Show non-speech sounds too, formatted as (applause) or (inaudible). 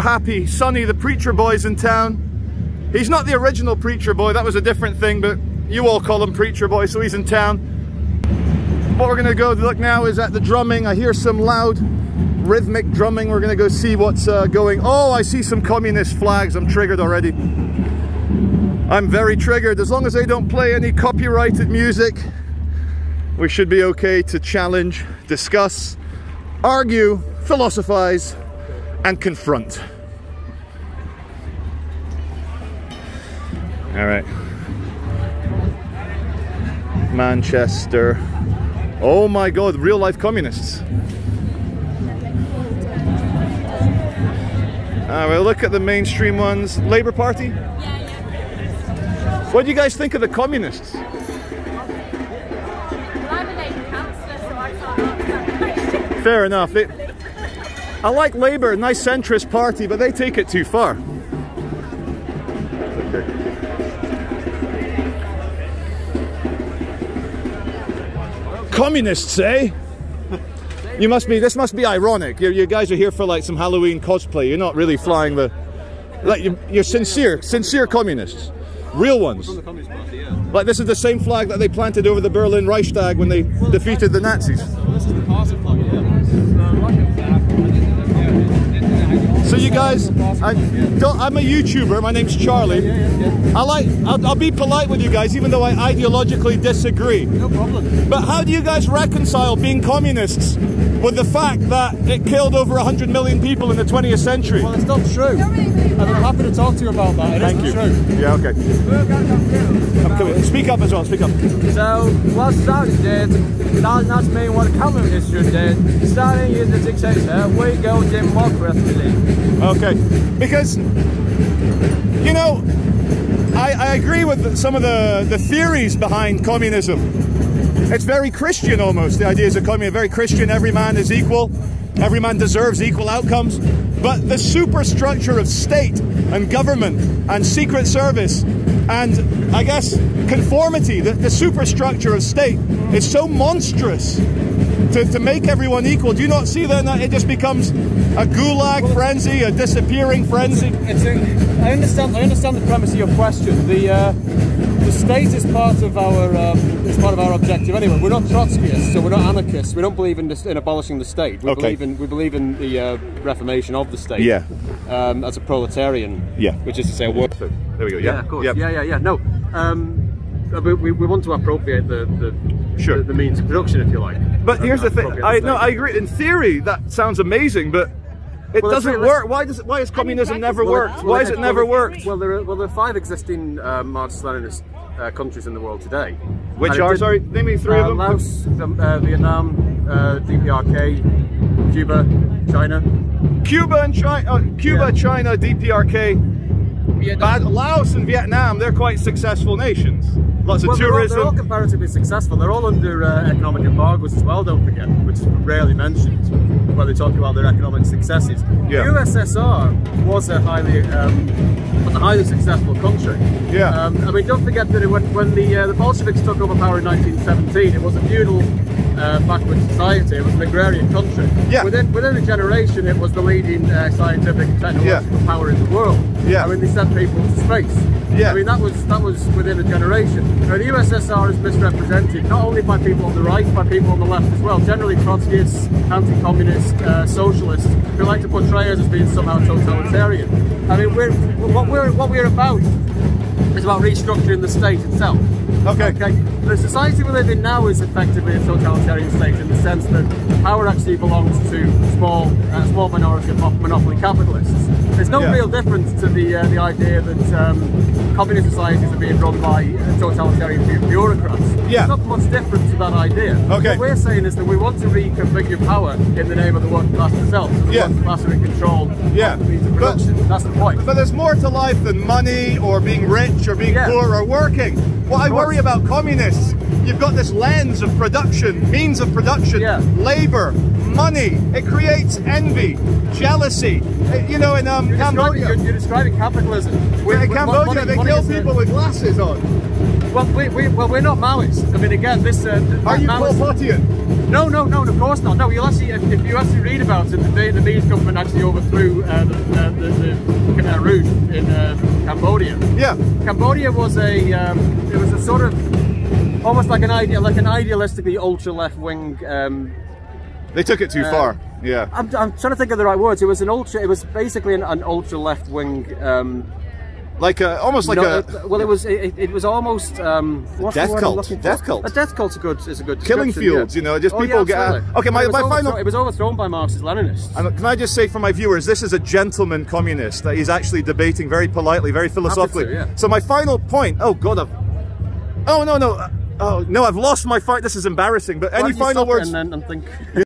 happy. Sonny, the preacher boy's in town. He's not the original preacher boy, that was a different thing, but you all call him preacher boy, so he's in town. What we're gonna go look now is at the drumming. I hear some loud rhythmic drumming. We're gonna go see what's uh, going. Oh, I see some communist flags. I'm triggered already. I'm very triggered. As long as they don't play any copyrighted music, we should be okay to challenge, discuss, argue, philosophize, and confront. All right. Manchester. Oh my God, real life communists. Uh, we'll look at the mainstream ones. Labour Party? Yeah, yeah. What do you guys think of the communists? Well, I'm a Labour councillor, so I can't answer that question. Fair enough. They, I like Labour, nice centrist party, but they take it too far. Communists, eh? You must be. This must be ironic. You, you guys are here for like some Halloween cosplay. You're not really flying the. Like you, you're sincere, sincere communists, real ones. Like this is the same flag that they planted over the Berlin Reichstag when they defeated the Nazis. This is. So you guys, I don't, I'm a YouTuber. My name's Charlie. I like. I'll, I'll be polite with you guys, even though I ideologically disagree. No problem. But how do you guys reconcile being communists with the fact that it killed over 100 million people in the 20th century? Well, it's not true. And I'm happy to talk to you about that. It Thank you. true. Yeah. Okay. I'm coming. Speak up as well. Speak up. So what Stalin did does not mean what communists should did. Stalin is the dictator, we go democratically. Okay, because you know, I, I agree with some of the, the theories behind communism. It's very Christian almost. The ideas of communism very Christian. Every man is equal. Every man deserves equal outcomes. But the superstructure of state and government and secret service and I guess conformity, the, the superstructure of state is so monstrous to, to make everyone equal. Do you not see then that it just becomes a gulag frenzy, a disappearing frenzy? It's a, I understand. I understand the premise of your question. The uh, the state is part of our um, is part of our objective anyway. We're not Trotskyists, so we're not anarchists. We don't believe in, this, in abolishing the state. We Okay. believe in we believe in the uh, reformation of the state. Yeah. Um, as a proletarian. Yeah. Which is to say, a work. There we go. Yeah, of course. Yeah, yeah, yeah. No. Um, we, we, we want to appropriate the the, Sure. the the means of production, if you like. But here's the thing. I state. no, I agree. In theory, that sounds amazing, but it Well, doesn't realistic. work. Why does it, why has communism never worked? well, Why has it never well, worked? Well, there are well there are five existing uh, Marxist-Leninist uh, countries in the world today. Which And are did- sorry? Name me three uh, of them. Laos, uh, Vietnam, uh, DPRK, Cuba, China. Cuba and China, uh, Cuba, Yeah. China, DPRK, Bad, Laos and Vietnam. They're quite successful nations. Lots of Well, they're all, they're all comparatively successful. They're all under uh, economic embargoes as well, don't forget, which is rarely mentioned when they talk about their economic successes. Yeah. The USSR was a highly um, was a highly successful country. Yeah. Um, I mean, don't forget that it, when, when the uh, the Bolsheviks took over power in 1917, it was a feudal, uh, backward society. It was an agrarian country. Yeah. Within within a generation, it was the leading uh, scientific and technological power in the world. Yeah. I mean, they sent people to space. Yeah. I mean, that was that was within a generation. Now, the USSR is misrepresented not only by people on the right, but by people on the left as well. Generally, Trotskyists, uh, socialists who like to portray us as being somehow totalitarian. I mean, we're what we're what we're about is about restructuring the state itself. Okay. Okay. The society we live in now is effectively a totalitarian state in the sense that power actually belongs to small, uh, small minority of monopoly capitalists. There's no Yeah. real difference to the uh, the idea that um, communist societies are being run by uh, totalitarian bu- bureaucrats. Yeah. There's not much difference to that idea. Okay. What we're saying is that we want to reconfigure power in the name of the working class itself. So the Yeah. working class are in control Yeah. of the means of But- That's the point. But there's more to life than money or being rich or being Yeah. poor or working. What I course. Worry about communists, you've got this lens of production, means of production, Yeah. labor, money. It creates envy, jealousy. Uh, You know, in um, You're describing, Cambodia, you're, you're describing capitalism. in With- with Cambodia money- they money kill people with glasses on. Well, we, we, well, we're not Maoists. I mean, again, this. Uh, Are you Maoist- Potian? No, no, no, of course not. No, you'll actually, if, if you actually read about it, the Vietnamese government actually overthrew uh, the, uh, the, in uh, Cambodia. Yeah. Cambodia was a um, it was a sort of almost like an idea like an idealistically ultra left wing. Um, They took it too Uh, far. Yeah. I'm, I'm trying to think of the right words. It was an ultra. It was basically an, an ultra left wing. Um, Like a, almost like no, a it- well, it was it, it was almost um, what's the Death cult. Death cult. A death cult's a good is a good Killing fields, yeah. you know, just Oh, people yeah, get- absolutely. okay, my- my final- It was overthrown by Marxist Leninists. And can I just say for my viewers, this is a gentleman communist that he's actually debating very politely, very philosophically. yeah. So my final point. Oh God, I've. Oh no no. uh, Oh no, I've lost my fight. This is embarrassing. But Why any final words? And then and think. (laughs)